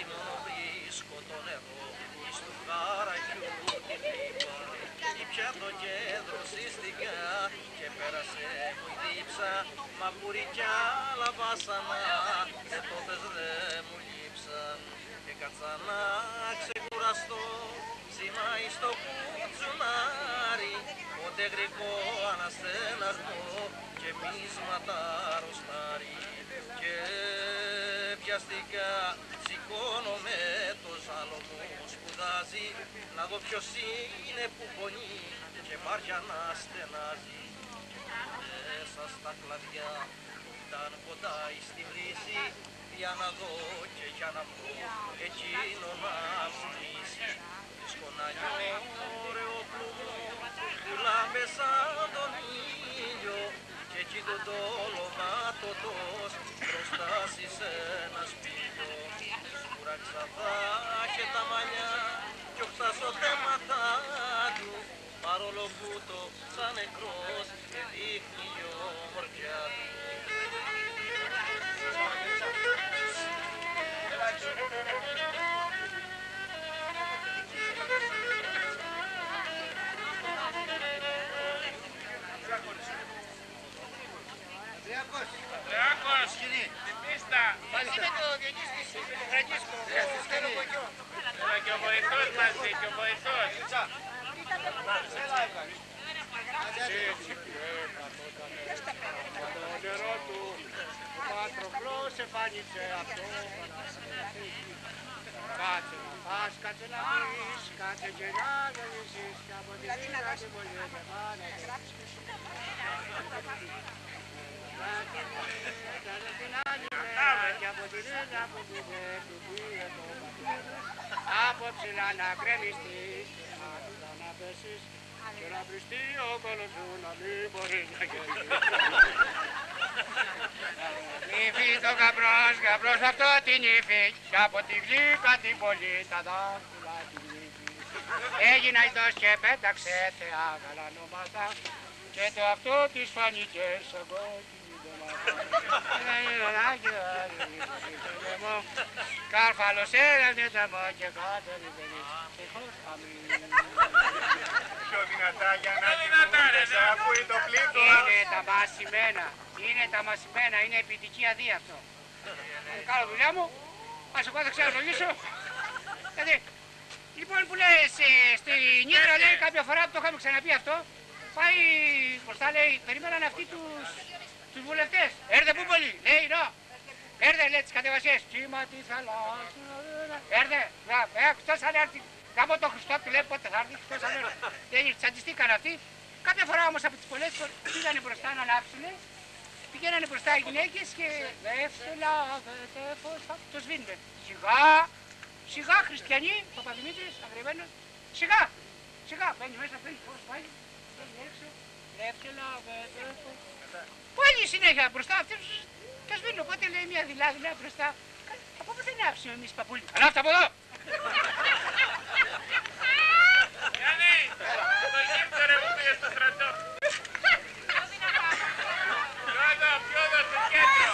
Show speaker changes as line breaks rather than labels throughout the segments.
Μόνο βρίσκω το νερό στο χαρακιού την λίπα Ήπια το κέντρο συστικά και πέρασε μου η δίψα Μα κουρί κι άλλα βάσανα και τότε δε μου λείψαν Και κάτσα να ξεκουραστώ Σημάει στο κουτσουνάρι Πότε γρικό αναστέναρκο και μίσματα ρωστάρι Και πιαστικά σηκώνομαι το ζάλο μου σπουδάζει. Να δω ποιος είναι που πονεί και μάρια να στενάζει. Μέσα στα κλαδιά που ήταν κοντά στη βρύση για να δω και για να βρω εκείνο να πουλήσει Βρίσκω να ωραίο πλουμό πουλάμε σαν τον ήλιο. Και εκεί το τόλωμα το τος μπροστά σε ένα σπίτι Κούραξα και τα μαλλιά κι οχτά στο θέματα του. Παρόλο που το σαν νεκρός και δείχνει η ομορφιά του
Τράκος, την πίστα.
Μαζί με το Διονύση με τον Φραγκίσκο, στο αεροπορικό.
Έλα και ο βοηθός μαζί, και ο βοηθός. Έτσι, το νερό του, ο Πατροφλός εμφάνισε αυτό. Κάτσε να φας, κάτσε να πεις, κάτσε και να γεννήσεις και από τη μοίρα την πολύ δεν πάνε. Και από Από ψηλά να κρεμιστείς, να του να πέσεις και να βριστεί ο κόλος σου να μην μπορεί να γελίσει. Νύφη το γαμπρός, γαμπρός αυτό την νύφη και από τη γλύκα την πολύ τα δάχτυλα την νύφη. Έγινα ειδός και πέταξε θεά γαλανόματα και το αυτό της φανήκε σαν κόκκινη ντομάτα. Κάρφαλος έρανε τα μάτια και κάτω
Πιο δυνατά για να
Πιο δυνατά, ρε,
την
ναι.
ακούει το πλήθος.
Είναι τα μασημένα. Είναι τα μασημένα. Είναι επιτυχία αδεία αυτό. Ε, Κάνω δουλειά μου. Ας εγώ θα ξαναζωγήσω. Δηλαδή, λοιπόν που λες, ε, στη Νίδρα λέει κάποια φορά που το είχαμε ξαναπεί αυτό, πάει μπροστά λέει, περιμέναν αυτοί τους, τους βουλευτές. Έρθε πού πολύ, λέει, νο. Έρθε, λέει, τις κατεβασίες. Κύμα τη θαλάσσια. Έρθε, να, ε, εκτός αν έρθει. Γάμο το Χριστό, του λέει πότε θα έρθει, εκτός αν έρθει. Δεν τσαντιστήκαν αυτοί. Κάποια φορά όμως από τις πολλές φορές πήγανε μπροστά να ανάψουνε. Πηγαίνανε μπροστά οι γυναίκες και δεύτερα, δεύτερα, φως, θα- το σβήνουν. Σιγά, σιγά χριστιανοί, Παπαδημήτρης, αγριεμένος, σιγά, σιγά, μπαίνει μέσα, παίρνει φως, πάει, μπαίνει έξω, δεύτερα, δεύτερα, φως. Πάλι συνέχεια μπροστά αυτούς και σβήνουν, οπότε λέει μια δειλά, δειλά μπροστά. Κα- Από πού δεν άφησαμε εμείς παππούλοι. Ανάψτε από εδώ.
Γιάννη, το γύψε ρε που πήγε στο στρατό. Πιο εδώ, πιο εδώ στο κέντρο.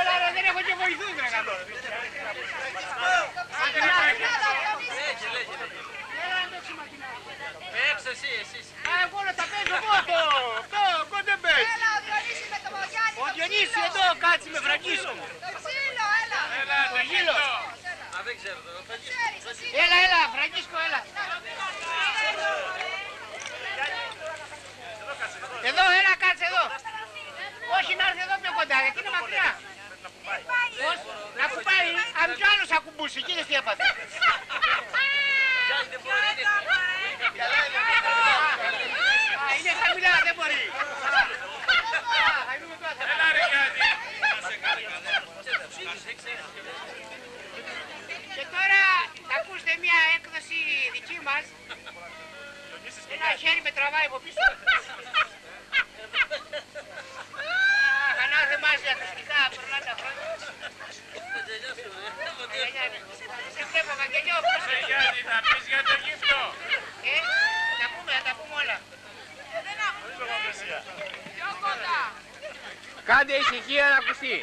Έλα ρε, δεν έχω και βοηθούς ρε γάμο.
Λέγε, λέγε, λέγε.
Έλα να παίξουμε μαθηνά.
Παίξε εσύ, εσύ.
Α, εγώ να τα παίζω εγώ αυτό. Αυτό, εγώ δεν παίζω.
Έλα, ο Διονύσης με το Γιάννη.
Ο Διονύσης εδώ κάτσε με φραγκίσκο.
Το ξύλο, έλα.
Έλα, το γύλο.
Α, δεν ξέρω, το παίξε.
Ξέρεις, εσύ.
Έλα, έλα, φραγκίσκο, έλα. Εδώ, έλα, κάτσε εδώ. Όχι, να έρθει εδώ πιο κοντά, γιατί είναι μακριά. Πώς, να που πάει, αν κι άλλος ακουμπούσε, εκεί τι έπαθε.
Γιάννη, δεν μπορεί, είναι.
Α, είναι χαμηλά, δεν μπορεί. Α, θα δούμε τώρα.
Έλα ρε Γιάννη.
Και τώρα θα ακούσετε μια έκδοση δική μας. Ένα χέρι με τραβάει από πίσω. Αχ, ανάθεμάς για θρησκικά, περνά τα χρόνια. Σε βλέπω, Βαγγελιό,
καταγύφτω.
Ε, τα πούμε, τα πούμε όλα. Δεν ακούμε.
Πιο κοντά.
Κάντε ησυχία να ακουστεί.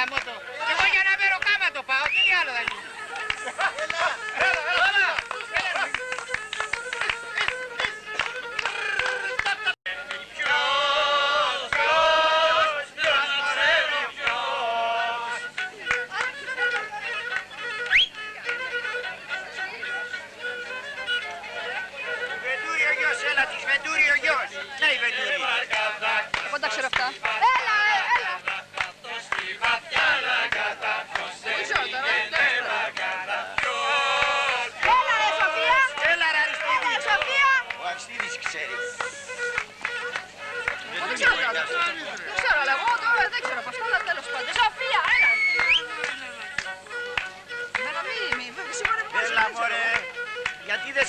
γάμο το. Εγώ για να μέρο κάμα το πάω, τι άλλο θα γίνει. Έλα,
τα ξέρω αυτά.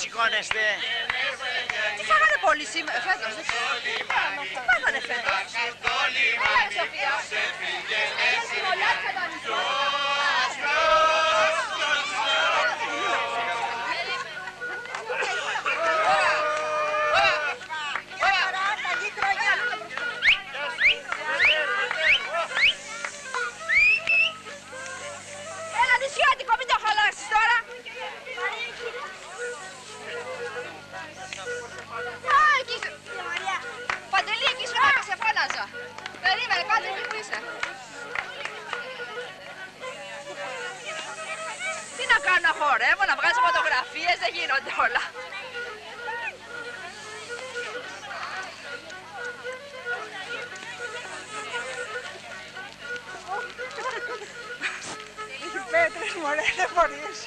σηκώνεστε.
Τι φάγανε πολύ σήμερα, φέτος. Φάγανε φέτος. Έλα, Σοφία. να χορεύω, να βγάζω φωτογραφίες, δεν γίνονται όλα. Πέτρες μωρέ, δεν μπορείς.